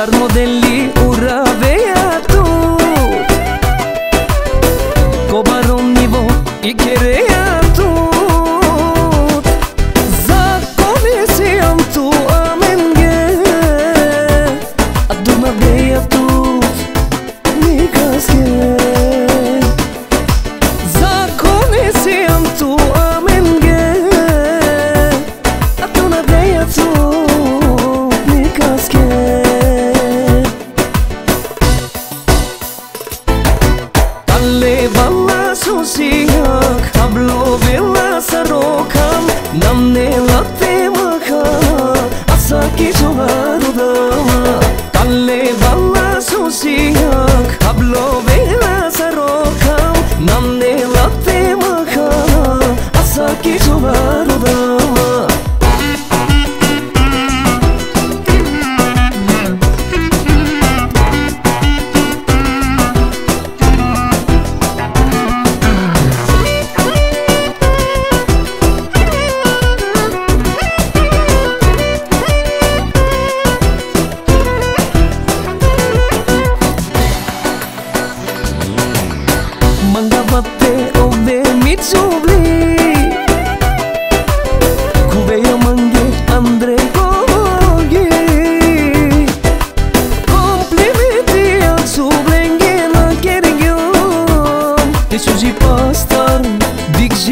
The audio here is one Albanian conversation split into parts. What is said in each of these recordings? Qarë modeli u rëveja tu Ko baron një vo i kereja tu Za komision tu amenge nge A du më beja tu një kaske Za komision tu amen nge A du më wywala susijak Oblovila sarokam Nam ne latte maha Asaki chuharuda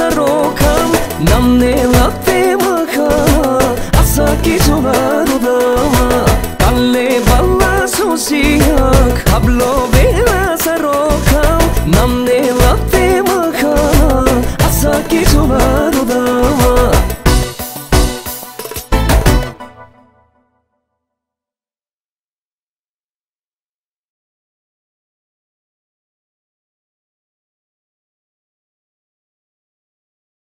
szerokan Nem nélatté maka Asa kicsomárudama Talle balla szósziak Habló